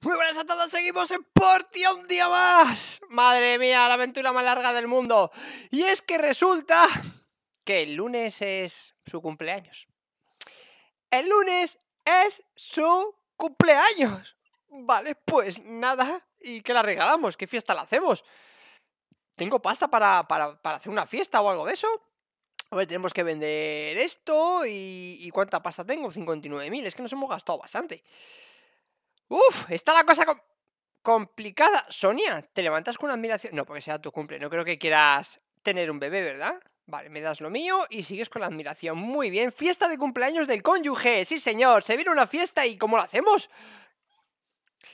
Muy buenas a todos, seguimos en Portia un día más. Madre mía, la aventura más larga del mundo. Y es que resulta que el lunes es su cumpleaños. El lunes es su cumpleaños. Vale, pues nada. ¿Y qué la regalamos? ¿Qué fiesta la hacemos? ¿Tengo pasta para, para, para hacer una fiesta o algo de eso? A ver, tenemos que vender esto y, y ¿cuánta pasta tengo? 59.000, es que nos hemos gastado bastante. Uf, está la cosa com- complicada. Sonia, ¿te levantas con admiración? No, porque sea tu cumple, no creo que quieras tener un bebé, ¿verdad? Vale, me das lo mío y sigues con la admiración. Muy bien, fiesta de cumpleaños del cónyuge. Sí, señor, se viene una fiesta y ¿cómo lo hacemos?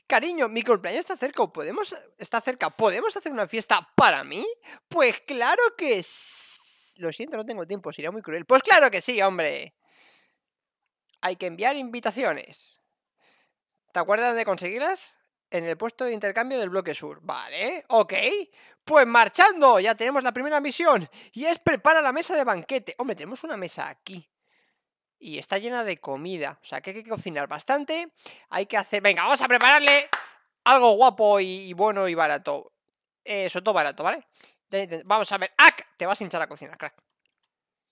Cariño, mi cumpleaños está cerca. ¿Podemos, está cerca. ¿Podemos hacer una fiesta para mí? Pues claro que sí. Lo siento, no tengo tiempo, sería muy cruel. Pues claro que sí, hombre. Hay que enviar invitaciones. ¿Te acuerdas de conseguirlas? En el puesto de intercambio del bloque sur. Vale, ok. Pues marchando, ya tenemos la primera misión. Y es prepara la mesa de banquete. Hombre, tenemos una mesa aquí. Y está llena de comida. O sea que hay que cocinar bastante. Hay que hacer... Venga, vamos a prepararle algo guapo y, bueno y barato. Eh, sobre todo barato, ¿vale? Vamos a ver. ¡Ac! Te vas a hinchar a cocinar, crack.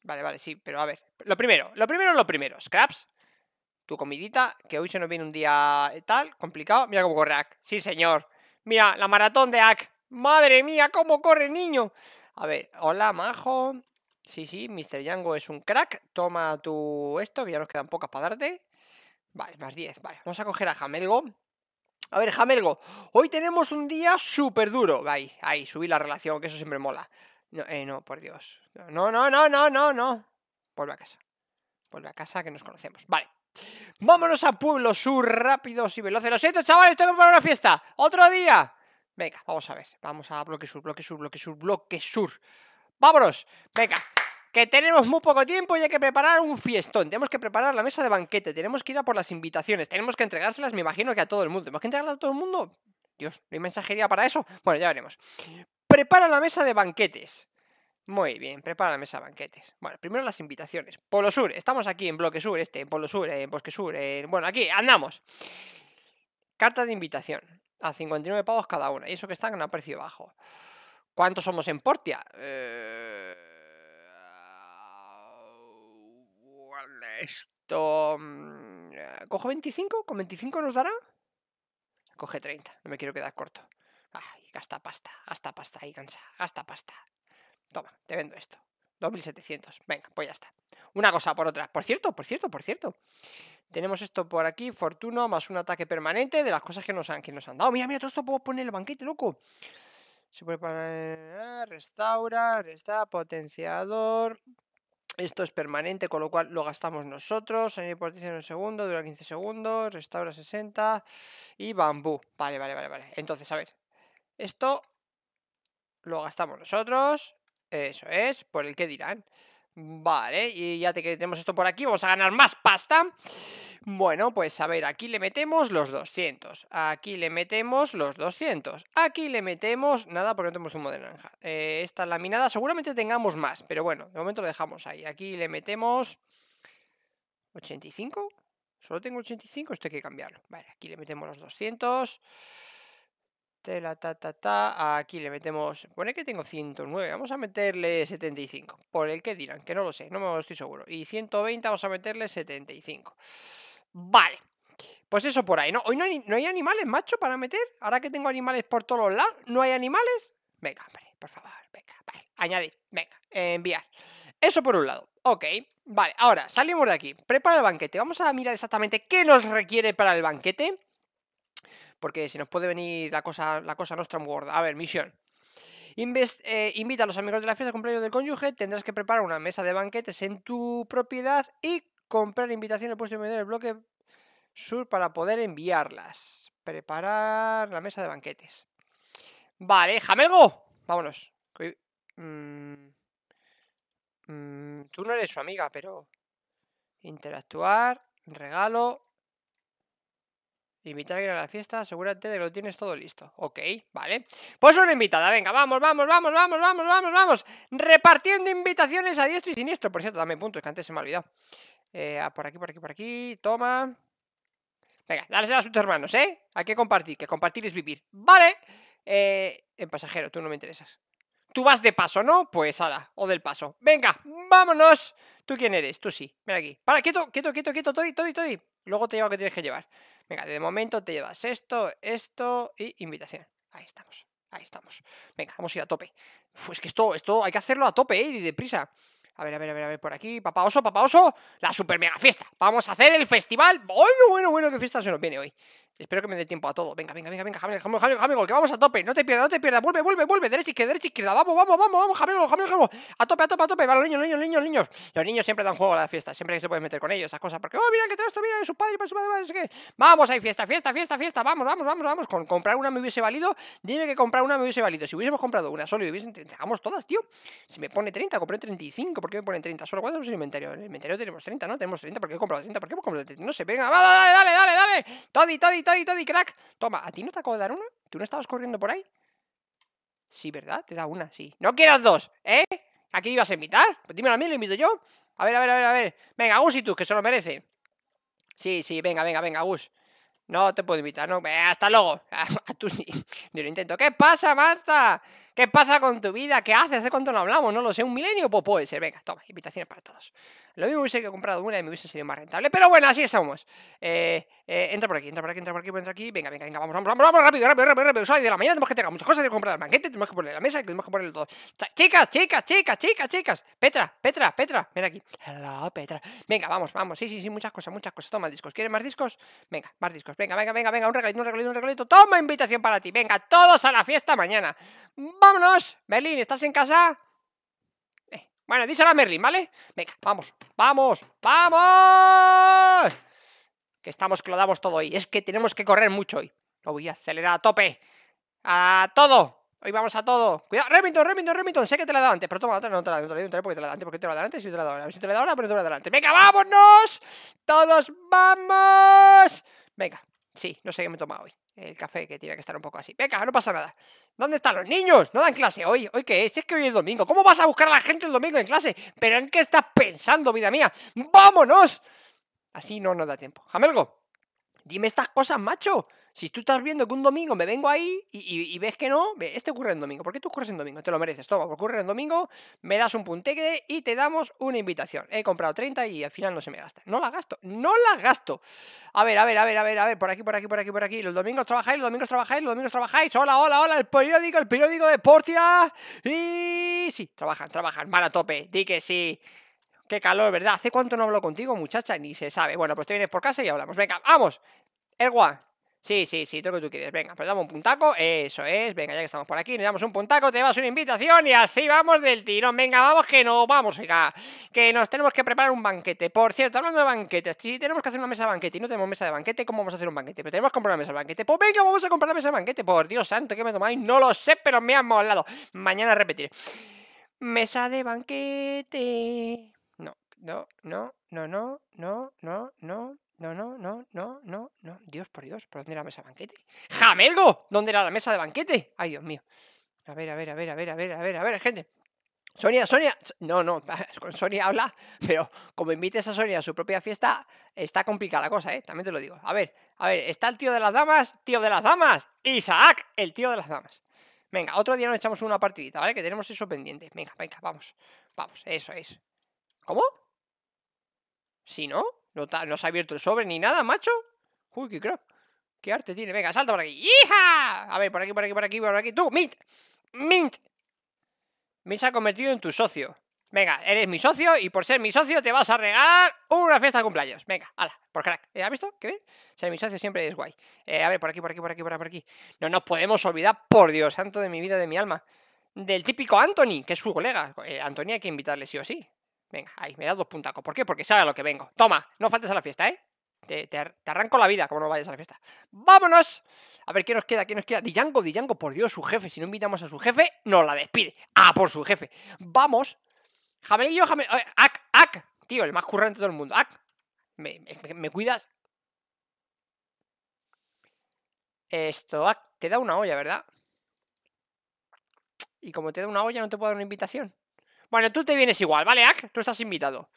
Vale, vale, sí, pero a ver. Lo primero, lo primero lo primero. Scraps, tu comidita, que hoy se nos viene un día eh, tal, complicado. Mira cómo corre Ak. Sí, señor. Mira, la maratón de Ak. Madre mía, cómo corre, niño. A ver, hola, majo. Sí, sí, Mr. Yango es un crack. Toma tu esto, ya nos quedan pocas para darte. Vale, más 10. Vale, vamos a coger a Jamelgo. A ver, Jamelgo, hoy tenemos un día súper duro. Ahí, ahí, subí la relación, que eso siempre mola. Eh, no, por Dios. No, no, no, no, no, no. Vuelve a casa. Vuelve a casa que nos conocemos. Vale. Vámonos a Pueblo Sur, rápidos y veloces. Lo siento, chavales, tengo que una fiesta. Otro día. Venga, vamos a ver. Vamos a Bloque Sur, Bloque Sur, Bloque Sur, Bloque Sur. Vámonos. Venga. Que tenemos muy poco tiempo y hay que preparar un fiestón. Tenemos que preparar la mesa de banquete. Tenemos que ir a por las invitaciones. Tenemos que entregárselas, me imagino que a todo el mundo. ¿Tenemos que entregarlas a todo el mundo? Dios, ¿no hay mensajería para eso? Bueno, ya veremos. Prepara la mesa de banquetes. Muy bien, mesa de banquetes. Bueno, primero las invitaciones. Polo Sur, estamos aquí en Bloque Sur, este, en Polo Sur, en Bosque Sur, en... bueno, aquí, andamos. Carta de invitación, a 59 pavos cada una, y eso que están a precio bajo. ¿Cuántos somos en Portia? Eh, Esto... mm, ¿Cojo 25? ¿Con 25 nos dará? Coge 30, no me quiero quedar corto. Ay, gasta pasta, gasta pasta ahí, cansa, gasta pasta. Toma, te vendo esto. 2700. Venga, pues ya está. Una cosa por otra. Por cierto, por cierto, por cierto. Tenemos esto por aquí, fortuno, más un ataque permanente de las cosas que nos han, que nos han dado. Mira, mira, todo esto puedo poner el banquete, loco. Se puede poner... Restaura, resta, potenciador. Esto es permanente, con lo cual lo gastamos nosotros. Añadir potencia en un segundo, dura 15 segundos. Restaura 60. Y bambú. Vale, vale, vale, vale. Entonces, a ver. Esto lo gastamos nosotros. Eso es, por el que dirán. Vale, y ya te que tenemos esto por aquí, vamos a ganar más pasta. Bueno, pues a ver, aquí le metemos los 200. Aquí le metemos los 200. Aquí le metemos... Nada, porque no tenemos zumo de naranja. Eh, esta laminada seguramente tengamos más, pero bueno, de momento lo dejamos ahí. Aquí le metemos... ¿85? ¿Solo tengo 85? Esto hay que cambiarlo. Vale, aquí le metemos los 200. Tela, ta, ta, ta. Aquí le metemos. Pone que tengo 109. Vamos a meterle 75. Por el que dirán, que no lo sé, no me estoy seguro. Y 120 vamos a meterle 75. Vale. Pues eso por ahí, ¿no? Hoy no hay, no hay animales, macho, para meter. Ahora que tengo animales por todos lados, ¿no hay animales? Venga, hombre, por favor, venga, vale. Añadir, venga, enviar. Eso por un lado. Ok, vale, ahora salimos de aquí. Prepara el banquete. Vamos a mirar exactamente qué nos requiere para el banquete. Porque si nos puede venir la cosa, la cosa nuestra muy gorda. A ver, misión. Eh, invita a los amigos de la fiesta de cumpleaños del cónyuge. Tendrás que preparar una mesa de banquetes en tu propiedad y comprar invitación al puesto de vender el bloque sur para poder enviarlas. Preparar la mesa de banquetes. Vale, Jamelgo. Vámonos. mm, mm, tú no eres su amiga, pero... Interactuar, regalo, Invitar a alguien a la fiesta, asegúrate de que lo tienes todo listo. Ok, vale. Pues una invitada, venga, vamos, vamos, vamos, vamos, vamos, vamos, vamos. Repartiendo invitaciones a diestro y siniestro. Por cierto, dame puntos, que antes se me ha olvidado. Eh, por aquí, por aquí, por aquí. Toma. Venga, dálesela a sus hermanos, ¿eh? Hay que compartir, que compartir es vivir. Vale. Eh, en pasajero, tú no me interesas. Tú vas de paso, ¿no? Pues ahora, o del paso. Venga, vámonos. ¿Tú quién eres? Tú sí. Ven aquí. Para, quieto, quieto, quieto, quieto, todo, todo, todo. Luego te llevo que tienes que llevar. Venga, de momento te llevas esto, esto y invitación. Ahí estamos, ahí estamos. Venga, vamos a ir a tope. Pues que esto, esto hay que hacerlo a tope, ¿eh? Y deprisa. A ver, a ver, a ver, a ver, por aquí. Papá oso, papá oso. La super mega fiesta. Vamos a hacer el festival. Bueno, bueno, bueno, qué fiesta se nos viene hoy. Espero que me dé tiempo a todo. Venga, venga, venga, venga, Jamel, Jamel, Jamel, que vamos a tope. No te pierdas, no te pierdas. Vuelve, vuelve, vuelve. Derecha, izquierda, derecha, izquierda. Vamos, vamos, vamos, vamos, Jamel, Jamel, Jamel. A tope, a tope, a tope. Van los niños, niños, niños, niños. Los niños siempre dan juego a la fiesta. Siempre que se pueden meter con ellos, esas cosas. Porque, oh, mira que te esto, mira, su padre, su padre, no sé qué. Vamos, hay fiesta, fiesta, fiesta, fiesta. Vamos, vamos, vamos, vamos. Con comprar una me hubiese valido. Dime que comprar una me hubiese valido. Si hubiésemos comprado una solo y hubiesen. Entregamos todas, tío. Si me pone 30, compré 35. ¿Por qué me ponen 30? Solo cuánto es el inventario. En el inventario tenemos 30, ¿no? Tenemos 30. ¿Por qué he comprado 30? ¿Por qué hemos comprado 30? No sé, venga, va, dale, dale, dale, dale. Toddy, toddy, toddy, toddy, crack. Toma, ¿a ti no te acabo de dar una? ¿Tú no estabas corriendo por ahí? Sí, ¿verdad? Te da una, sí. ¡No quieras dos! ¿Eh? ¿A quién ibas a invitar? Pues dímelo a mí, lo invito yo. A ver, a ver, a ver, a ver. Venga, Gus y tú, que se lo merece. Sí, sí, venga, venga, venga, Gus. No te puedo invitar, no. Hasta luego. Tú ni, ni lo intento. ¿Qué pasa, Marta? ¿Qué pasa con tu vida? ¿Qué haces? ¿De cuánto no hablamos? No lo sé. ¿Un milenio? Pues puede ser. Venga, toma, invitaciones para todos. Lo mismo hubiese comprado una y me hubiese sido más rentable. Pero bueno, así somos. Eh, eh, entra por aquí, entra por aquí, entra por aquí, entra aquí. Venga, venga, venga, vamos, vamos, vamos, vamos, rápido, rápido, rápido, rápido. Sale de la mañana, tenemos que tener muchas cosas, tenemos que comprar el banquete, tenemos que poner la mesa, tenemos que ponerlo todo. Chicas, chicas, chicas, chicas, chicas. Petra, Petra, Petra, ven aquí. Hello, Petra. Venga, vamos, vamos. Sí, sí, sí, muchas cosas, muchas cosas. Toma discos. ¿Quieres más discos? Venga, más discos. Venga, venga, venga, venga, un regalito, un regalito, un regalito. Toma invitación para ti. Venga, todos a la fiesta mañana. Vámonos. Berlín, ¿estás en casa? Bueno, díselo a Merlin, ¿vale? Venga, vamos, vamos, ¡vamos! Que estamos que lo damos todo hoy. Es que tenemos que correr mucho hoy. Lo voy a acelerar a tope. ¡A todo! Hoy vamos a todo. Cuidado, Remington, Remington, Remington. Sé que te la he dado antes, pero toma otra, no te la no te la porque te la doy antes, porque te la doy antes, si te la doy ahora. Si te la doy ahora, pero te la doy adelante. ¡Venga, vámonos! ¡Todos vamos! Venga, sí, no sé qué me he tomado hoy el café que tiene que estar un poco así. Venga, no pasa nada. ¿Dónde están los niños? No dan clase hoy. ¿Hoy qué es? Es que hoy es domingo. ¿Cómo vas a buscar a la gente el domingo en clase? ¿Pero en qué estás pensando, vida mía? ¡Vámonos! Así no nos da tiempo. Jamelgo, dime estas cosas, macho. Si tú estás viendo que un domingo me vengo ahí y, ves que no, este ocurre en domingo. ¿Por qué tú ocurres en domingo? Te lo mereces. Toma, ocurre en domingo, me das un punteque y te damos una invitación. He comprado 30 y al final no se me gasta. No la gasto, no la gasto. A ver, a ver, a ver, a ver, a ver, por aquí, por aquí, por aquí, por aquí. Los domingos trabajáis, los domingos trabajáis, los domingos trabajáis. Hola, hola, hola, el periódico, el periódico de Portia. Y sí, trabajan, trabajan, van a tope. Di que sí. Qué calor, ¿verdad? ¿Hace cuánto no hablo contigo, muchacha? Ni se sabe. Bueno, pues te vienes por casa y hablamos. Venga, vamos. Ergua, Sí, sí, sí, todo lo que tú quieres. Venga, pues damos un puntaco. Eso es. Venga, ya que estamos por aquí, nos damos un puntaco, te das una invitación y así vamos del tirón. Venga, vamos que no vamos, venga. Que nos tenemos que preparar un banquete. Por cierto, hablando de banquetes, si tenemos que hacer una mesa de banquete y no tenemos mesa de banquete, ¿cómo vamos a hacer un banquete? Pero tenemos que comprar una mesa de banquete. Pues venga, vamos a comprar la mesa de banquete. Por Dios santo, ¿qué me tomáis? No lo sé, pero me han molado. Mañana repetiré. Mesa de banquete. No, no, no, no, no, no, no, no. No, no, no, no, no, no. Dios, por Dios, ¿por dónde era la mesa de banquete? ¡Jamelgo! ¿Dónde era la mesa de banquete? Ay, Dios mío. A ver, a ver, a ver, a ver, a ver, a ver, a ver, gente. Sonia, Sonia. No, no, con Sonia habla, pero como invites a Sonia a su propia fiesta, está complicada la cosa, ¿eh? También te lo digo. A ver, a ver, está el tío de las damas, tío de las damas. Isaac, el tío de las damas. Venga, otro día nos echamos una partidita, ¿vale? Que tenemos eso pendiente. Venga, venga, vamos. Vamos, eso es. ¿Cómo? ¿Sí, no? No, se ha abierto el sobre ni nada, macho. Uy, qué crack. Qué arte tiene. Venga, salta por aquí. ¡Hija! A ver, por aquí, por aquí, por aquí, por aquí. Tú, Mint. Mint. Mint se ha convertido en tu socio. Venga, eres mi socio y por ser mi socio te vas a regalar una fiesta de cumpleaños. Venga, hala, por crack. ¿Eh, ¿Has visto? ¿Qué bien? Ser mi socio siempre es guay. Eh, a ver, por aquí, por aquí, por aquí, por aquí. No nos podemos olvidar, por Dios santo de mi vida, de mi alma, del típico Anthony, que es su colega. Eh, Anthony hay que invitarle sí o sí. Venga, ahí, me da dos puntacos. ¿Por qué? Porque sabe a lo que vengo. Toma, no faltes a la fiesta, ¿eh? Te, arranco la vida como no vayas a la fiesta. ¡Vámonos! A ver, ¿qué nos queda? ¿Qué nos queda? Dijango, Dijango, por Dios, su jefe. Si no invitamos a su jefe, nos la despide. ¡Ah, por su jefe! ¡Vamos! Jamelillo, Jamelillo. ¡Ac, ac! Tío, el más currante de todo el mundo. ¡Ac! ¿Me, me, cuidas? Esto, ac, te da una olla, ¿verdad? Y como te da una olla, no te puedo dar una invitación. Bueno, tú te vienes igual, ¿vale, Ak? Tú estás invitado.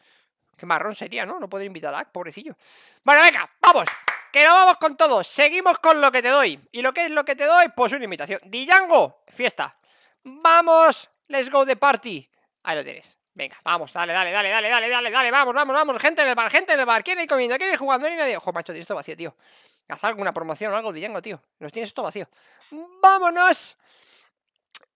Qué marrón sería, ¿no? No poder invitar a Ak, pobrecillo. Bueno, venga, vamos. que no vamos con todo. Seguimos con lo que te doy. ¿Y lo que es lo que te doy? Pues una invitación. Dijango, fiesta. Vamos, let's go de party. Ahí lo tienes. Venga, vamos, dale, dale, dale, dale, dale, dale, dale, vamos, vamos, vamos, gente en el bar, gente en el bar, ¿quién hay comiendo? ¿Quién hay jugando? ¿Quién hay nadie? Ojo, macho, tienes esto vacío, tío. Haz alguna promoción o algo, Dijango, tío. Nos tienes esto vacío. ¡Vámonos!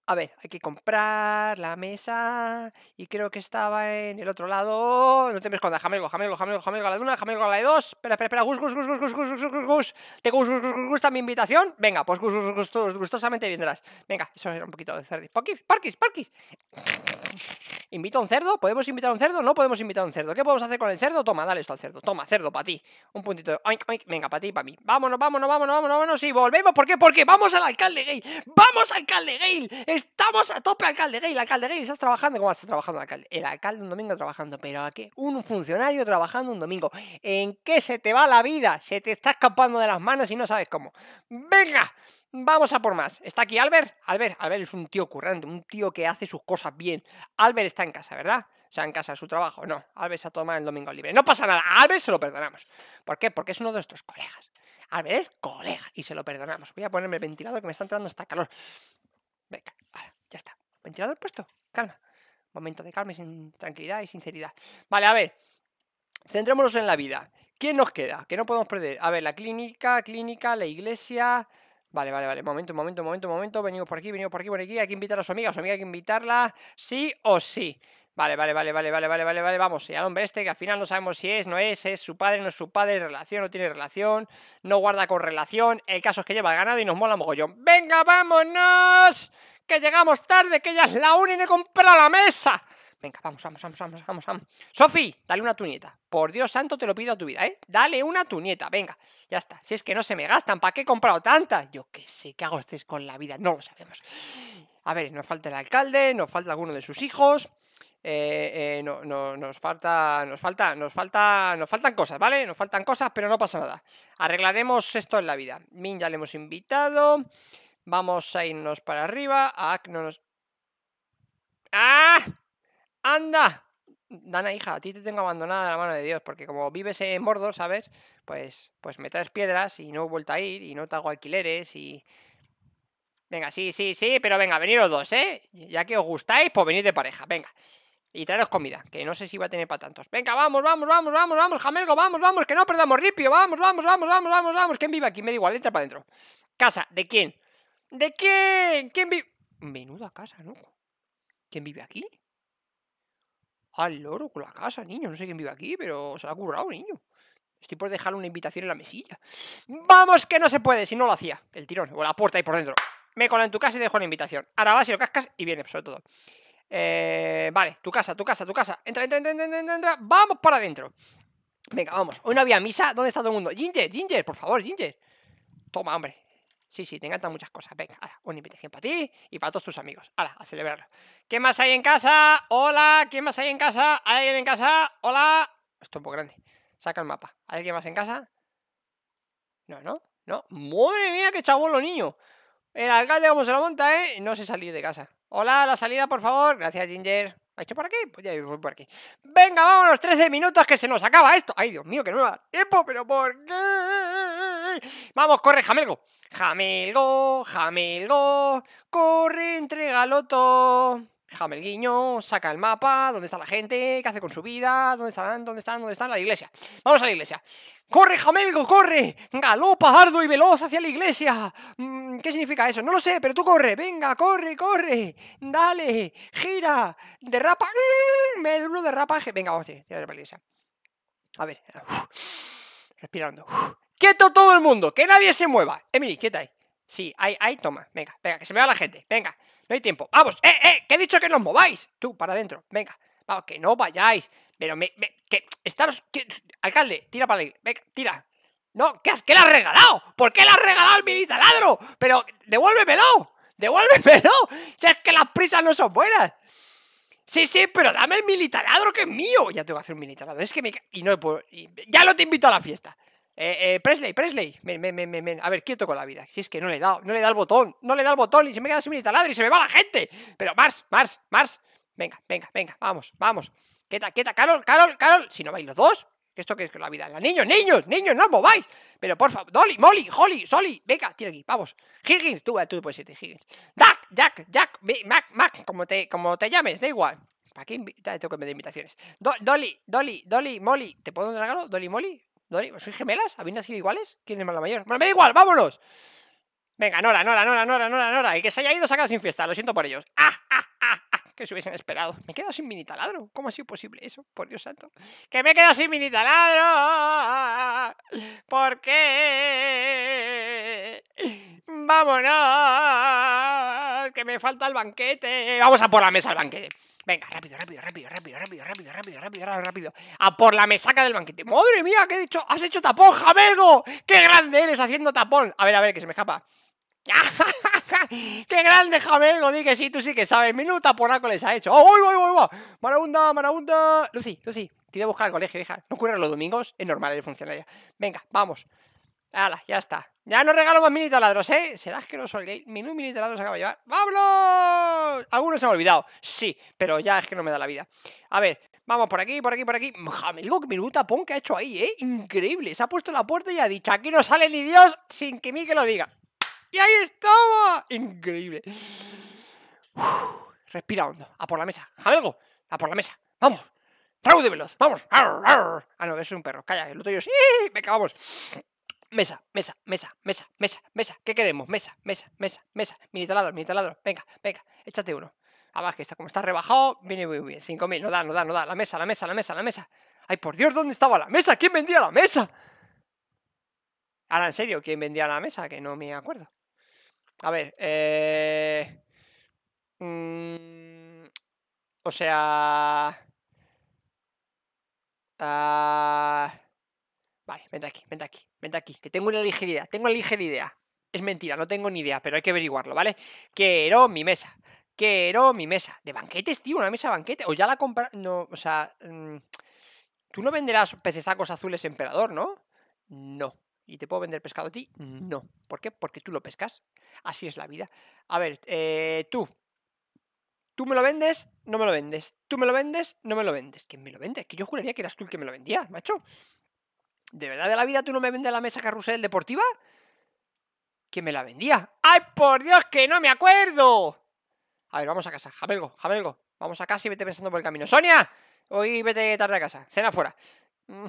A ver, hay que comprar la mesa y creo que estaba en el otro lado. No te me escondas, Jamelgo, Jamelgo, Jamelgo, Jamelgo a la de una, Jamelgo a la de dos. Espera, espera, espera. Gus, Gus, Gus, Gus, Gus, Gus, Gus, Gus. ¿Te gus, gus, gus, gusta mi invitación? Venga, pues Gus, Gus, Gus, Gus, gustosamente vendrás. Venga, eso era un poquito de cerdo. Parkis, Parkis, Parkis. ¿Invito a un cerdo? ¿Podemos invitar a un cerdo? No podemos invitar a un cerdo. ¿Qué podemos hacer con el cerdo? Toma, dale esto al cerdo. Toma, cerdo, para ti. Un puntito de. Venga, para ti, para mí. Vámonos, vámonos, vámonos, vámonos, vámonos. Y volvemos. ¿Por qué? Porque vamos al alcalde gay. ¡Vamos, alcalde gay! Estamos a tope, alcalde gay. Alcalde gay, ¿estás trabajando? ¿Cómo estás trabajando alcalde? El alcalde un domingo trabajando. ¿Pero a qué? Un funcionario trabajando un domingo. ¿En qué se te va la vida? Se te está escapando de las manos y no sabes cómo. ¡Venga! Vamos a por más. ¿Está aquí Albert? Albert, Albert es un tío currante, un tío que hace sus cosas bien. Albert está en casa, ¿verdad? O sea, en casa, su trabajo. No, Albert se ha tomado el domingo libre. No pasa nada, Albert se lo perdonamos. ¿Por qué? Porque es uno de nuestros colegas. Albert es colega y se lo perdonamos. Voy a ponerme el ventilador que me está entrando hasta calor. Venga, ya está. Ventilador puesto. Calma. Momento de calma y sin tranquilidad y sinceridad. Vale, a ver. Centrémonos en la vida. ¿Quién nos queda? Que no podemos perder. A ver, la clínica, clínica, la iglesia, Vale, vale, vale. Momento, momento, momento, momento. Venimos por aquí, venimos por aquí, por aquí. Hay que invitar a su amiga, su amiga hay que invitarla. Sí o sí. Vale, vale, vale, vale, vale, vale, vale, vale. Vamos, y al hombre este que al final no sabemos si es, no es, es su padre, no es su padre, relación, no tiene relación, no guarda con relación. El caso es que lleva ganado y nos mola mogollón. ¡Venga, vámonos! Que llegamos tarde, que ya es la una y no he comprado la mesa. Venga, vamos, vamos, vamos, vamos, vamos, vamos. Sofi, dale una tuñeta. Por Dios santo te lo pido a tu vida, ¿eh? Dale una tuñeta, venga. Ya está. Si es que no se me gastan, ¿para qué he comprado tantas? Yo qué sé, ¿qué hago ustedes con la vida? No lo sabemos. A ver, nos falta el alcalde, nos falta alguno de sus hijos. Eh, eh, no, no, nos falta, nos falta, nos falta, nos faltan cosas, ¿vale? Nos faltan cosas, pero no pasa nada. Arreglaremos esto en la vida. Min ya le hemos invitado. Vamos a irnos para arriba. Ah, no nos... ¡Ah! ¡Anda! Dana, hija, a ti te tengo abandonada la mano de Dios, porque como vives en Mordor, ¿sabes? Pues, pues me traes piedras y no he vuelto a ir y no te hago alquileres y... Venga, sí, sí, sí, pero venga, veniros dos, ¿eh? Ya que os gustáis, pues venid de pareja, venga. Y traeros comida, que no sé si va a tener para tantos. Venga, vamos, vamos, vamos, vamos, vamos, Jamelgo, vamos, vamos, que no perdamos ripio, vamos, vamos, vamos, vamos, vamos, vamos. ¿Quién vive aquí? Me da igual, entra para adentro. Casa, ¿de quién? ¿De quién? ¿Quién vive? Menuda casa, ¿no? ¿Quién vive aquí? Al loro con la casa, niño. No sé quién vive aquí, pero se lo ha currado, niño. Estoy por dejarle una invitación en la mesilla. ¡Vamos que no se puede! Si no lo hacía. El tirón. O la puerta ahí por dentro. Me cola en tu casa y dejo la invitación. Ahora vas y lo cascas y viene, sobre todo. Eh, vale, tu casa, tu casa, tu casa. Entra, entra, entra, entra, entra, entra. Vamos para adentro. Venga, vamos. Hoy no había misa. ¿Dónde está todo el mundo? Ginger, Ginger, por favor, Ginger. Toma, hombre. Sí, sí, te encantan muchas cosas. Venga, ahora, una invitación para ti y para todos tus amigos. Ahora, a celebrarlo. ¿Qué más hay en casa? Hola, ¿quién más hay en casa? ¿Hay alguien en casa? Hola. Esto es un poco grande. Saca el mapa. ¿Hay alguien más en casa? No, no, no. ¡Madre mía, qué chabón niño! El alcalde cómo se lo monta, ¿eh? No sé salir de casa. Hola, la salida, por favor. Gracias, Ginger. ¿Ha hecho por aquí? Pues ya voy por aquí. Venga, vámonos, 13 minutos que se nos acaba esto. Ay, Dios mío, que no me va tiempo, pero ¿por qué? Vamos, corre, Jamelgo. Jamelgo, Jamelgo, corre, entrégalo todo. Jamelguiño, saca el mapa, dónde está la gente, qué hace con su vida, dónde están, dónde están, dónde están, la iglesia. Vamos a la iglesia. ¡Corre, Jamelgo, corre! ¡Galopa arduo y veloz hacia la iglesia! Mm, ¿Qué significa eso? No lo sé, pero tú corre, venga, corre, corre. Dale, gira, derrapa. Mm, me de derrapaje. Venga, vamos a ir, a la iglesia. A ver, respirando. ¡Quieto todo el mundo! ¡Que nadie se mueva! Emily, quieta ahí. Sí, ahí, ahí, toma. Venga, venga, que se me la gente. Venga, no hay tiempo. ¡Vamos! ¡Eh, eh! ¡Que he dicho que no os mováis! Tú, para adentro. Venga. Vamos, que no vayáis. Pero me... que... Estaros... alcalde, tira para ahí. Venga, tira. No, ¿qué, has, ¿qué le has regalado? ¿Por qué le has regalado el militaladro? Pero, devuélvemelo. Devuélvemelo. Si es que las prisas no son buenas. Sí, sí, pero dame el militaladro que es mío. Ya tengo que hacer un militaladro. Es que me... Y no puedo... ya no te invito a la fiesta. Eh, eh, Presley, Presley. a ver, quieto con la vida. Si es que no le da, no le da el botón. No le da el botón y se me queda sin militaladro y se me va la gente. Pero Mars, Mars, Mars. Venga, venga, venga. Vamos, vamos. Quieta, quieta. Carol, Carol, Carol. Si no vais los dos. Esto que es la vida. La niños, niños, niños, no os mováis. Pero por favor, Dolly, Molly, Holly, Solly, venga, tira aquí, vamos. Higgins, tú, tú puedes irte, Higgins. Jack, Jack, Jack, Mac, Mac, como te, como te llames, da igual. ¿Para qué tengo que meter invitaciones? Dolly, Dolly, Dolly, Molly, ¿te puedo dar un regalo? Dolly, Molly, Dolly, ¿sois gemelas? ¿Habéis nacido iguales? ¿Quién es la mayor? Bueno, me da igual, vámonos. Venga, Nora, Nora, Nora, Nora, Nora, Nora. Y que se haya ido sacar sin fiesta, lo siento por ellos. ¡Ah, ah, ah, ah! Que se hubiesen esperado. Me he quedado sin mini taladro. ¿Cómo ha sido posible eso? Por Dios santo. ¡Que me he quedado sin mini taladro! ¿Por qué? ¡Vámonos! ¡Que me falta el banquete! Vamos a por la mesa al banquete. Venga, rápido, rápido, rápido, rápido, rápido, rápido, rápido, rápido, rápido. A por la mesaca del banquete. ¡Madre mía! ¿Qué he dicho? ¡Has hecho tapón, Jamelgo! ¡Qué grande eres haciendo tapón! A ver, a ver, que se me escapa. ¡Qué grande, Jamelgo! Di que sí, tú sí que sabes. Menudo taponaco les ha hecho. ¡Oh, voy, voy, voy! Marabunda, marabunda. Lucy, Lucy, te voy a buscar al colegio, hija. No ocurre los domingos, es normal, eres funcionaria. Venga, vamos. Hala, ya está. Ya no regalo más mini taladros, ¿eh? ¿Será que no soy gay? Menú mini taladros acaba de llevar. ¡Vámonos! Algunos se han olvidado. Sí, pero ya es que no me da la vida. A ver, vamos por aquí, por aquí, por aquí. Jameligo, que menudo tapón que ha hecho ahí, ¿eh? Increíble. Se ha puesto la puerta y ha dicho, aquí no sale ni Dios sin que mí que lo diga. ¡Y ahí estaba! Increíble. respira hondo. A por la mesa. Jamelgo, a por la mesa. ¡Vamos! ¡Raúl de veloz! ¡Vamos! Ah, no, es un perro. Calla, el otro yo sí. Venga, vamos. Mesa, mesa, mesa, mesa, mesa, mesa. ¿Qué queremos? Mesa, mesa, mesa, mesa. Mini taladro, mini taladro. Venga, venga, échate uno. Además que está, como está rebajado, viene muy bien. 5.000, no da, no da, no da. La mesa, la mesa, la mesa, la mesa. Ay, por Dios, ¿dónde estaba la mesa? ¿Quién vendía la mesa? Ahora, en serio, ¿quién vendía la mesa? Que no me acuerdo. A ver, eh... Mm, o sea... Ah, vale, vente aquí, vente aquí. Vente aquí, que tengo una ligera idea, tengo una ligera idea. Es mentira, no tengo ni idea, pero hay que averiguarlo, ¿vale? Quiero mi mesa. Quiero mi mesa. ¿De banquetes, tío? ¿Una mesa de banquete? ¿O ya la compra...? No, o sea... Mm, tú no venderás pecezacos azules emperador, ¿no? No. ¿Y te puedo vender pescado a ti? No. ¿Por qué? Porque tú lo pescas. Así es la vida. A ver, eh, tú. Tú me lo vendes, no me lo vendes. Tú me lo vendes, no me lo vendes. ¿Quién me lo vende? Que yo juraría que eras tú el que me lo vendía, macho. ¿De verdad de la vida tú no me vendes la mesa carrusel deportiva? ¿Quién me la vendía? ¡Ay, por Dios, que no me acuerdo! A ver, vamos a casa. Jamelgo, Jamelgo. Vamos a casa y vete pensando por el camino. ¡Sonia! Hoy vete tarde a casa. Cena fuera. Mm,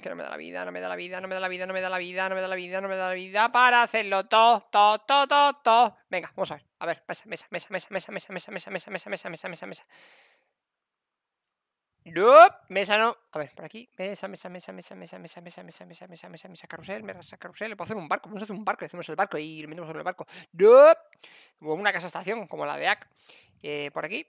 que no me da la vida, no me da la vida, no me da la vida, no me da la vida, no me da la vida, no me da la vida para hacerlo todo, todo, todo, todo, todo. Venga, vamos a ver. A ver, mesa, mesa, mesa, mesa, mesa, mesa, mesa, mesa, mesa, mesa, mesa, mesa, mesa, mesa. No, mesa no. A ver, por aquí. Mesa, mesa, mesa, mesa, mesa, mesa, mesa, mesa, mesa, mesa, mesa, mesa, carrusel, mesa, carrusel. Le puedo hacer un barco. Vamos a hacer un barco. Hacemos el barco y le metemos en el barco. No. Como una casa estación, como la de AC. Eh, por aquí.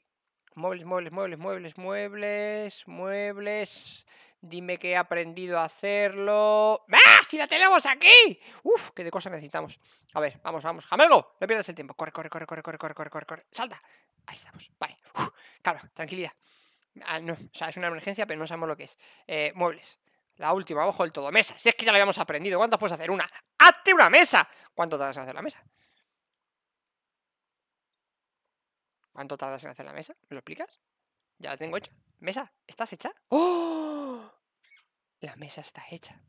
Muebles, muebles, muebles, muebles, muebles, muebles. Dime que he aprendido a hacerlo. ¡Ah! ¡Si la tenemos aquí! ¡Uf! ¿Qué de cosas necesitamos? A ver, vamos, vamos. ¡Jamelgo! No pierdas el tiempo. Corre, corre, corre, corre, corre, corre, corre, corre, corre. ¡Salta! Ahí estamos. Vale. Uf, calma, tranquilidad. Ah, no, o sea, es una emergencia, pero no sabemos lo que es. Eh, muebles. La última, abajo del todo. Mesa. Si es que ya lo habíamos aprendido. ¿Cuántas puedes hacer? Una. ¡Hazte una mesa! ¿Cuánto tardas en hacer la mesa? ¿Cuánto tardas en hacer la mesa? ¿Me lo explicas? Ya la tengo hecha. ¿Mesa? ¿Estás hecha? ¡Oh! La mesa está hecha.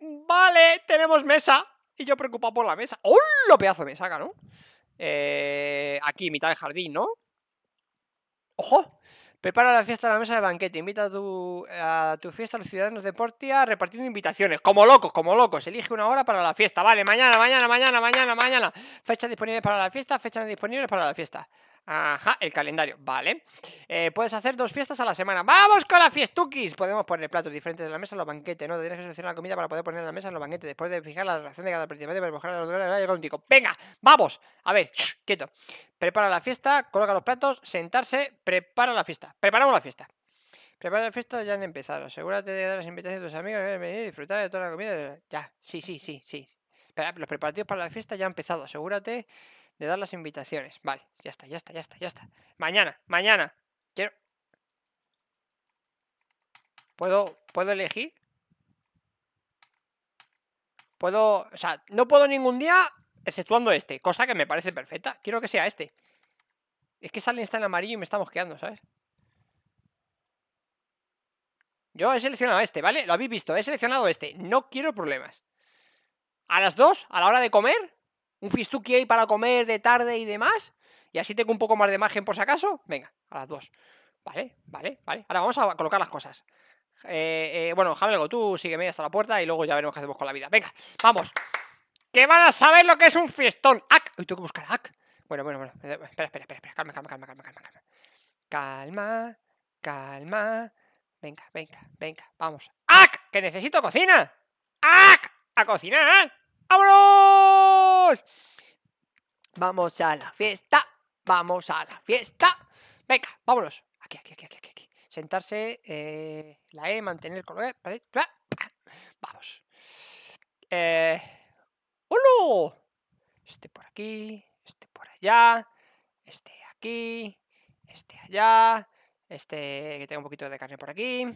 Vale, tenemos mesa. Y yo preocupado por la mesa. ¡Oh! Lo pedazo de mesa, ¿no? Eh, aquí, mitad del jardín, ¿no? ¡Ojo! Prepara la fiesta de la mesa de banquete. Invita a tu, a tu fiesta a los ciudadanos de Portia repartiendo invitaciones. Como locos, como locos. Elige una hora para la fiesta. Vale, mañana, mañana, mañana, mañana, mañana. Fecha disponible para la fiesta, fecha no disponible para la fiesta. Ajá, el calendario, vale. Eh, Puedes hacer dos fiestas a la semana. ¡Vamos con la fiestuquis! Podemos poner platos diferentes en la mesa en los banquetes, ¿no? Tienes que seleccionar la comida para poder poner en la mesa en los banquetes Después de fijar la relación de cada participante para mejorar la contigo. ¡Venga! ¡Vamos! A ver, quieto. Prepara la fiesta, coloca los platos, sentarse Prepara la fiesta. Preparamos la fiesta. Prepara la fiesta, ya han empezado. Asegúrate de dar las invitaciones a tus amigos venir y disfrutar de toda la comida. Ya, sí, sí, sí, sí. Los preparativos para la fiesta ya han empezado. Asegúrate de dar las invitaciones. Vale, ya está, ya está, ya está, ya está. Mañana, mañana. Quiero... ¿Puedo, ¿puedo elegir? Puedo... O sea, no puedo ningún día exceptuando este. Cosa que me parece perfecta. Quiero que sea este. Es que sale está en amarillo y me está mosqueando, ¿sabes? Yo he seleccionado este, ¿vale? Lo habéis visto, he seleccionado este. No quiero problemas. A las 2, a la hora de comer, un fistuki ahí para comer de tarde y demás. Y así tengo un poco más de margen por si acaso. Venga, a las 2. Vale, vale, vale. Ahora vamos a colocar las cosas. Eh, eh, bueno, Jamelgo, tú sígueme hasta la puerta y luego ya veremos qué hacemos con la vida. Venga, vamos. Que van a saber lo que es un fiestón. ¡Ac! Hoy tengo que buscar ¡Ac! Bueno, bueno, bueno. Espera, espera, espera, espera. Calma, calma, calma, calma, calma. Calma, calma. Venga, venga, venga. Vamos. ¡Ac! ¡Que necesito cocina! ¡Ac! ¡A cocinar! ¡Vámonos! Vamos a la fiesta. Vamos a la fiesta. Venga, vámonos. Aquí, aquí, aquí, aquí, aquí. Sentarse. Eh, la E, mantener color. Vamos. Eh. ¡Hola! Este por aquí. Este por allá. Este aquí. Este allá. Este que tengo un poquito de carne por aquí.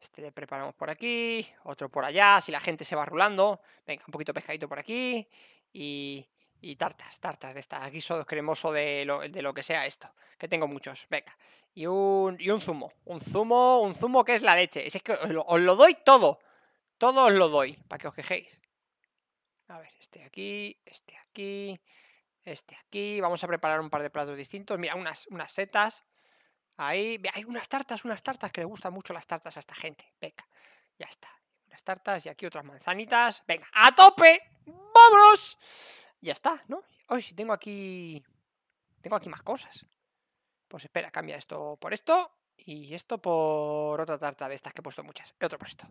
Este le preparamos por aquí, otro por allá, si la gente se va rulando. Venga, un poquito pescadito por aquí. Y, y tartas, tartas de esta guiso cremoso de lo, de lo que sea esto. Que tengo muchos, venga. Y un, y un zumo, un zumo, un zumo que es la leche. Es, que os lo, doy todo. Todo os lo doy, para que os quejéis. A ver, este aquí, este aquí, este aquí. Vamos a preparar un par de platos distintos. Mira, unas, unas setas. Ahí, hay unas tartas, unas tartas que le gustan mucho las tartas a esta gente. Venga, ya está. Unas tartas y aquí otras manzanitas. Venga, ¡a tope! ¡Vámonos! Ya está, ¿no? Hoy sí tengo aquí... Tengo aquí más cosas. Pues espera, cambia esto por esto. Y esto por otra tarta de estas que he puesto muchas. Y otro por esto.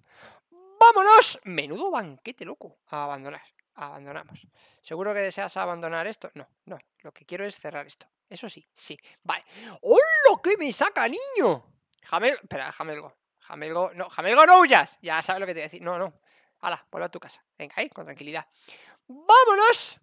¡Vámonos! Menudo banquete, loco. A abandonar. Abandonamos. ¿Seguro que deseas abandonar esto? No, no. Lo que quiero es cerrar esto. Eso sí, sí. Vale. ¡Hola! ¿Qué me saca, niño? Jamel... Espera, Jamelgo. Jamelgo... No, Jamelgo, no huyas. Ya sabes lo que te voy a decir. No, no. Hala, vuelve a tu casa. Venga, ahí, con tranquilidad. ¡Vámonos!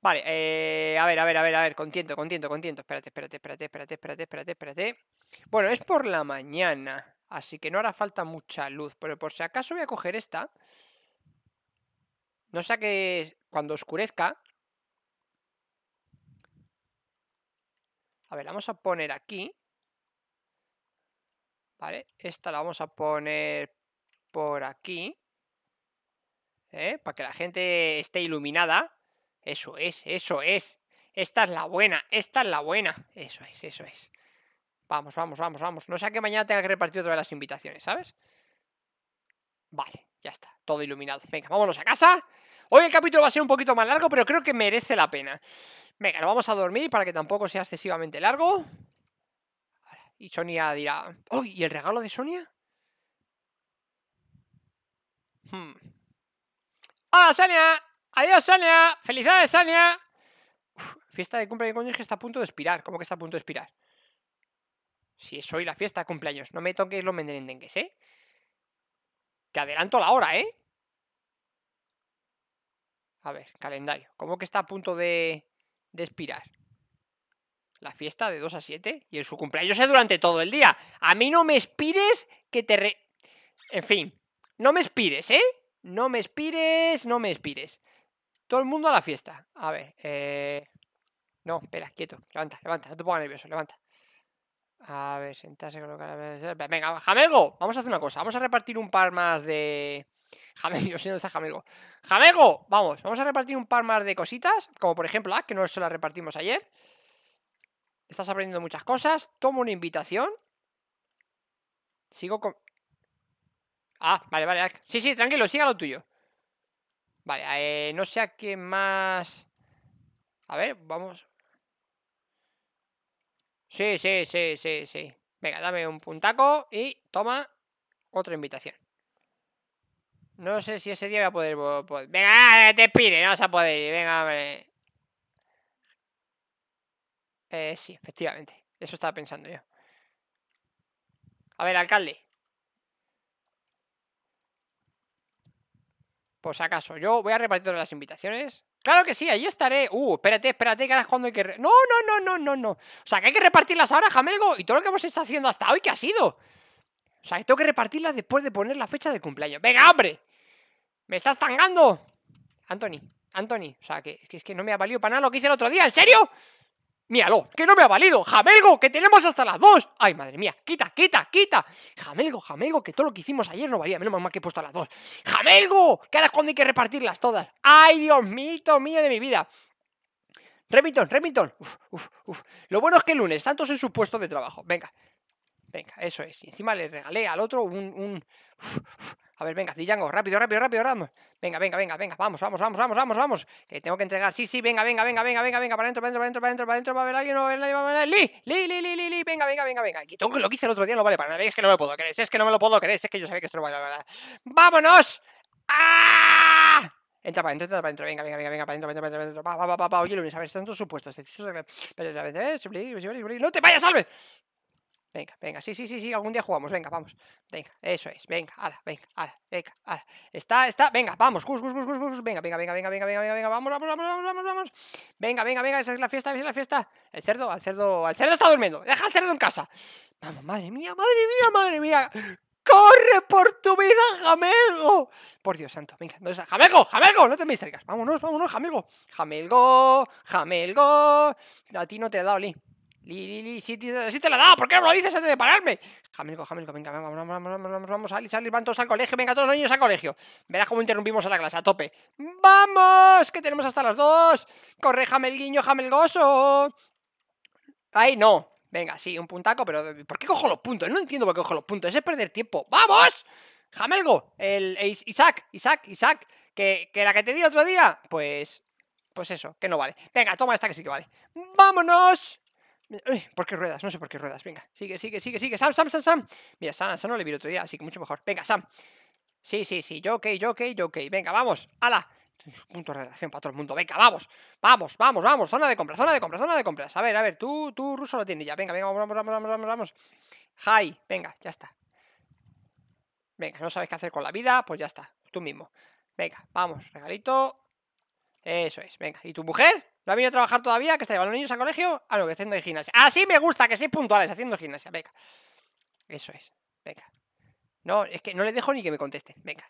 Vale, eh, a ver, a ver, a ver, a ver, contiento, contiento, contiento. Espérate, espérate, espérate, espérate, espérate, espérate, espérate. Bueno, es por la mañana, así que no hará falta mucha luz. Pero por si acaso voy a coger esta. No sé que cuando oscurezca A ver, la vamos a poner aquí. Vale, esta la vamos a poner por aquí. ¿Eh? Para que la gente esté iluminada. Eso es, eso es. Esta es la buena, esta es la buena. Eso es, eso es. Vamos, vamos, vamos, vamos. No sé que mañana tenga que repartir otra vez las invitaciones, ¿sabes? Vale, ya está, todo iluminado. Venga, vámonos a casa. Hoy el capítulo va a ser un poquito más largo, pero creo que merece la pena. Venga, nos vamos a dormir para que tampoco sea excesivamente largo. Y Sonia dirá... ¡Uy! ¿Y el regalo de Sonia? Hmm. ¡Hola, Sonia! ¡Adiós, Sonia! ¡Felicidades, Sonia! fiesta de cumpleaños que está a punto de expirar. ¿Cómo que está a punto de expirar? Si es hoy la fiesta de cumpleaños. No me toques los merendengues, ¿eh? Que adelanto la hora, ¿eh? A ver, calendario. ¿Cómo que está a punto de de expirar. La fiesta de 2 a 7 y en su cumpleaños es durante todo el día. A mí no me expires que te re... En fin, no me expires, ¿eh? No me expires, no me expires. Todo el mundo a la fiesta. A ver, eh... No, espera, quieto. Levanta, levanta. No te pongas nervioso, levanta. A ver, sentarse, colocar... Venga, Jamego, vamos a hacer una cosa. Vamos a repartir un par más de... Jamego, si no está Jamego. ¡Jamego! Vamos, vamos a repartir un par más de cositas. Como por ejemplo, ah, que no se la repartimos ayer. Estás aprendiendo muchas cosas. Tomo una invitación. Sigo con... Ah, vale, vale. Sí, sí, tranquilo, siga lo tuyo. Vale, eh, no sé a qué más... A ver, vamos... Sí, sí, sí, sí, sí. Venga, dame un puntaco y toma otra invitación. No sé si ese día voy a poder... Venga, te pide, no vas a poder ir. Venga, hombre. Eh, sí, efectivamente. Eso estaba pensando yo. A ver, alcalde. Pues acaso, yo voy a repartir las invitaciones. Claro que sí, ahí estaré. Uh, espérate, espérate, que ahora es cuando hay que... No, no, no, no, no, no. O sea, que hay que repartirlas ahora, Jamelgo. Y todo lo que hemos estado haciendo hasta hoy, ¿qué ha sido? O sea, que tengo que repartirlas después de poner la fecha de cumpleaños. ¡Venga, hombre! ¡Me estás tangando! Anthony, Anthony. O sea, que, es que no me ha valido para nada lo que hice el otro día. ¿En serio? Míralo, que no me ha valido. Jamelgo, que tenemos hasta las dos. Ay, madre mía, quita, quita, quita. Jamelgo, Jamelgo, que todo lo que hicimos ayer no valía. Menos mal que he puesto a las dos. Jamelgo, que ahora es cuando hay que repartirlas todas. Ay, Dios mío, mío de mi vida. Remington, Remington. Uf, uf, uf. Lo bueno es que el lunes están todos en su puesto de trabajo. Venga, venga, eso es. Y encima le regalé al otro un... un... A ver, venga, Django, rápido, rápido, rápido, rápido. Venga, venga, venga, venga, vamos, vamos, vamos, vamos, vamos, vamos. Tengo que entregar. Sí, sí, venga, venga, venga, venga, venga, venga, para adentro, para adentro, para adentro, para adentro, para haber alguien, no va a haber nadie, va a haber Li, li, li, li, li, li, venga, venga, venga, venga. Y lo que hice el otro día no vale para nada. Es que no me lo puedo creer, es que no me lo puedo creer, es que yo sabía que esto no vale para nada. ¡Vámonos! ¡Ah! Entra para adentro, entra para adentro, venga, venga, venga, venga, para adentro, para adentro, para oye, lunes, a ver, están todos supuestos. No te vayas, Albert. Venga, venga, sí, sí, sí, sí, algún día jugamos, venga, vamos. Venga, eso es, venga, ala, venga, ala, venga, ala. Está, está, venga, vamos, gus, gus, gus, gus, gus, venga, venga, venga, venga, venga, venga, venga, vamos, vamos, vamos, vamos, vamos, vamos. Venga, venga, venga, esa es la fiesta, esa es la fiesta. El cerdo, al cerdo, al cerdo está durmiendo, deja al cerdo en casa. Vamos, madre mía, madre mía, madre mía. ¡Corre por tu vida, Jamelgo! Por Dios santo, venga, ¿dónde está? ¡Jamelgo! ¡Jamelgo! No te me distraigas. Vámonos, vámonos, Jamelgo. Jamelgo, Jamelgo. A ti no te he dado, Lee. Li, li, sí, sí te la dado, ¿por qué no lo dices antes de pararme? Jamelgo, Jamelgo, venga, vamos, vamos, vamos, vamos, vamos, vamos, salir, salir, van todos al colegio, venga, todos los niños al colegio. Verás cómo interrumpimos a la clase, a tope. ¡Vamos! Que tenemos hasta las dos. Corre, Jamelguiño, Jamelgoso. Ay, no. Venga, sí, un puntaco, pero ¿por qué cojo los puntos? No entiendo por qué cojo los puntos, es perder tiempo. ¡Vamos! Jamelgo, el, el Isaac, Isaac, Isaac, que, que la que te di otro día, pues, pues eso, que no vale. Venga, toma esta que sí que vale. ¡Vámonos! Uy, ¿Por qué ruedas? No sé por qué ruedas. Venga, sigue, sigue, sigue, sigue. Sam, Sam, Sam, Sam. Mira, Sam, Sam no le vi el otro día, así que mucho mejor. Venga, Sam. Sí, sí, sí. Yo ok, yo ok, yo ok. Venga, vamos. ¡Hala! Punto de relación para todo el mundo. Venga, vamos. Vamos, vamos, vamos. Zona de compras, zona de compras, zona de compras. A ver, a ver, tú, tú, ruso lo tienes ya. Venga, venga, vamos, vamos, vamos, vamos, vamos. Hi, venga, ya está. Venga, no sabes qué hacer con la vida, pues ya está. Tú mismo. Venga, vamos, regalito. Eso es, venga. ¿Y tu mujer? ¿No ha venido a trabajar todavía? ¿Que está llevando los niños al colegio? Ah, no, que haciendo gimnasia. Así me gusta, que seis puntuales, haciendo gimnasia. Venga. Eso es. Venga. No, es que no le dejo ni que me conteste. Venga.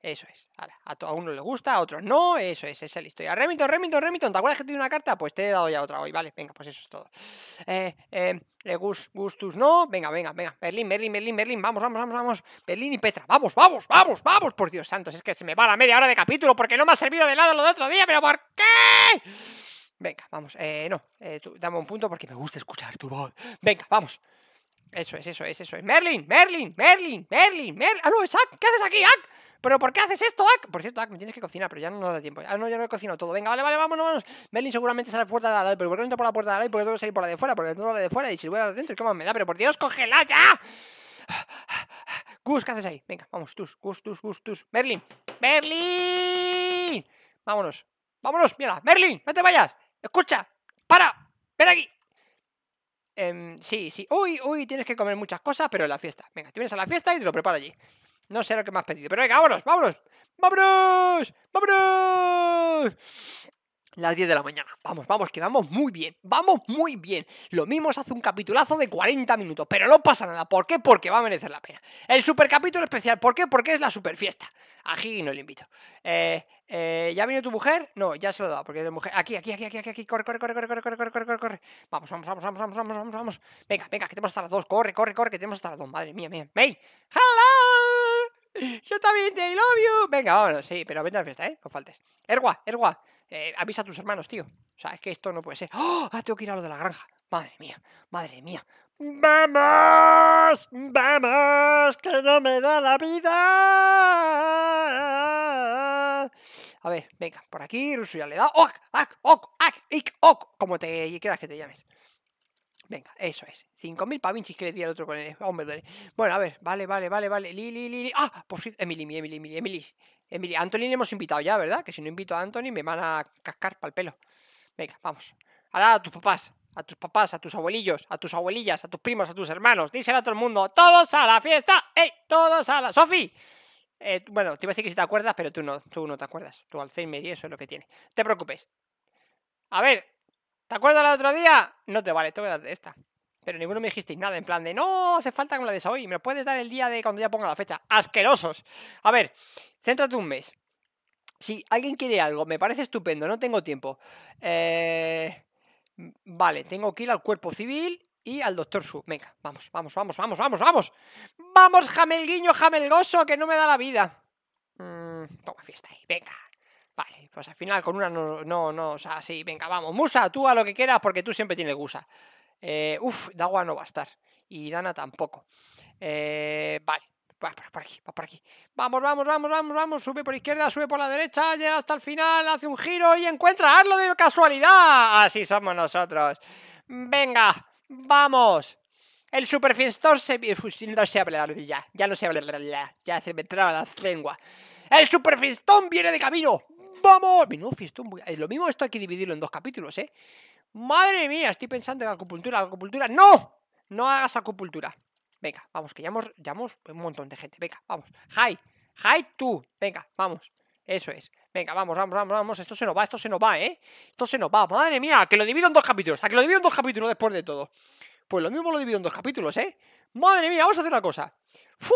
Eso es. a, a uno le gusta, a otros no. Eso es, esa es la historia. Remington, Remington, Remington. ¿Te acuerdas que te di una carta? Pues te he dado ya otra hoy. Vale, venga, pues eso es todo. Eh, eh, Gus, Gustus, no. Venga, venga, venga. Berlín, Berlín, Berlín, Berlín. Vamos, vamos, vamos, vamos. Berlín y Petra. Vamos, vamos, vamos, vamos. Por Dios santos, es que se me va la media hora de capítulo porque no me ha servido de nada lo de otro día. ¿Pero por qué? Venga, vamos. Eh, no, eh, tú, dame un punto porque me gusta escuchar tu voz. Venga, vamos. Eso es, eso es, eso es. Merlin, Merlin, Merlin, Merlin, Merlin. Ah, no, es Ak. ¿Qué haces aquí, Ak? ¿Pero por qué haces esto, Ak? Por cierto, Ak, me tienes que cocinar, pero ya no da tiempo. Ah, no, ya no he cocinado todo. Venga, vale, vale, vámonos, vámonos. Merlin seguramente sale por la de la pero ¿por qué no por la puerta de la Porque tengo que salir por la de fuera, porque tengo la de fuera y si voy a la de dentro, ¿qué más me da? Pero por Dios, cógela ya. Gus, ¿qué haces ahí? Venga, vamos, tus, Gus, tus, Gus, tus. Merlin, Merlin. Vámonos, vámonos, mira, Merlin, no te vayas. Escucha, para, ven aquí. Eh, sí, sí. Uy, uy, tienes que comer muchas cosas, pero en la fiesta. Venga, te vienes a la fiesta y te lo preparo allí. No sé lo que me has pedido, pero venga, vámonos, vámonos. ¡Vámonos! ¡Vámonos! Las 10 de la mañana. Vamos, vamos, que vamos muy bien. Vamos muy bien. Lo mismo hace un capitulazo de 40 minutos, pero no pasa nada. ¿Por qué? Porque va a merecer la pena. El super capítulo especial. ¿Por qué? Porque es la super fiesta. A Gigi no le invito. Eh, eh, ¿Ya vino tu mujer? No, ya se lo he dado, porque es de mujer. Aquí, aquí, aquí, aquí, aquí, aquí. Corre, corre, corre, corre, corre, corre, corre, corre, corre, corre. Vamos, vamos, vamos, vamos, vamos, vamos, vamos, vamos. Venga, venga, que tenemos hasta las 2. Corre, corre, corre, que tenemos hasta las 2. Madre mía, mía. May. ¡Hello! Yo también te love you. Venga, vámonos, sí, pero vente a la fiesta, ¿eh? No faltes. Ergua, Ergua. Eh, avisa a tus hermanos, tío. O sea, es que esto no puede ser. ¡Oh! Ah, tengo que ir a lo de la granja. Madre mía, madre mía. ¡Vamos! ¡Vamos! ¡Que no me da la vida! A ver, venga, por aquí, Ruso ya le da. ¡Ok! ¡Ak! ¡Ok! ¡Ak! ¡Ik! ¡Ok! Como te quieras que te llames. Venga, eso es. 5.000 pavinchis que le di al otro con el hombre. Bueno, a ver, vale, vale, vale, vale. Lili, Lili. ¡Ah! Por fin. Emily, Emily, Emily, Emily. Emily. Anthony le hemos invitado ya, ¿verdad? Que si no invito a Anthony me van a cascar para el pelo. Venga, vamos. Ahora tus papás. A tus papás, a tus abuelillos, a tus abuelillas, a tus primos, a tus hermanos. Díselo a todo el mundo. ¡Todos a la fiesta! ¡Ey! ¡Todos a la. ¡Sofi! Eh, bueno, te iba a decir que si te acuerdas, pero tú no, tú no te acuerdas. Tu Alzheimer y eso es lo que tiene. Te preocupes. A ver, ¿te acuerdas del otro día? No te vale, te voy a dar esta. Pero ninguno me dijisteis nada, en plan de no hace falta que me la des hoy, me lo puedes dar el día de cuando ya ponga la fecha. ¡Asquerosos! A ver, céntrate un mes. Si alguien quiere algo, me parece estupendo, no tengo tiempo. Eh, Vale, tengo que ir al cuerpo civil y al doctor Su. Venga, vamos, vamos, vamos, vamos, vamos, vamos. Vamos, jamelguiño, jamelgoso, que no me da la vida. Mm, toma fiesta ahí, venga. Vale, pues al final con una no, no, no, o sea, sí, venga, vamos. Musa, tú a lo que quieras porque tú siempre tienes gusa. Eh, uf, Dagua no va a estar. Y Dana tampoco. Eh, vale, va por, aquí, va por aquí. Vamos, vamos, vamos, vamos, vamos. Sube por izquierda, sube por la derecha, llega hasta el final, hace un giro y encuentra hazlo de casualidad. Así somos nosotros. Venga, vamos. El superfiestón se... No se habla ya, ya no se habla ya, ya se me traba la lengua. El superfiestón viene de camino. ¡Vamos! Menudo Lo mismo esto hay que dividirlo en dos capítulos, ¿eh? Madre mía, estoy pensando en acupuntura, acupuntura. ¡No! No hagas acupuntura. Venga, vamos, que ya hemos un montón de gente. Venga, vamos. Hi, hi tú. Venga, vamos. Eso es. Venga, vamos, vamos, vamos, vamos. Esto se nos va, esto se nos va, ¿eh? Esto se nos va. Madre mía, que lo divido en dos capítulos. A que lo divido en dos capítulos después de todo. Pues lo mismo lo divido en dos capítulos, ¿eh? Madre mía, vamos a hacer una cosa. ¡Fu!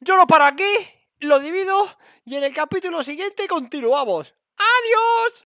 Yo lo paro aquí, lo divido y en el capítulo siguiente continuamos. ¡Adiós!